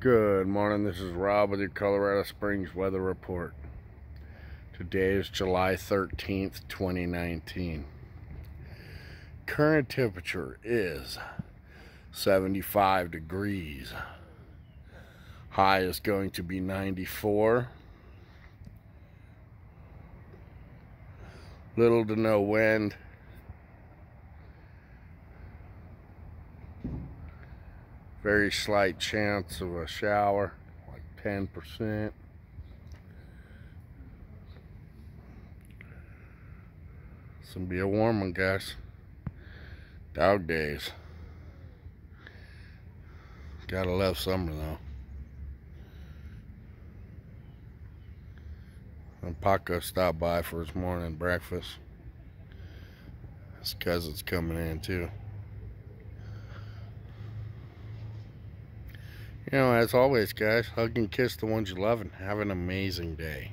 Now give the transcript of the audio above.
Good morning, this is Rob with your Colorado Springs weather report. Today is July 13th, 2019. Current temperature is 75 degrees. High is going to be 94. Little to no wind. Very slight chance of a shower, like 10%. It's gonna be a warm one, guys. Dog days. Gotta love summer though. And Paco stopped by for his morning breakfast. His cousin's coming in too. You know, as always, guys, hug and kiss the ones you love and have an amazing day.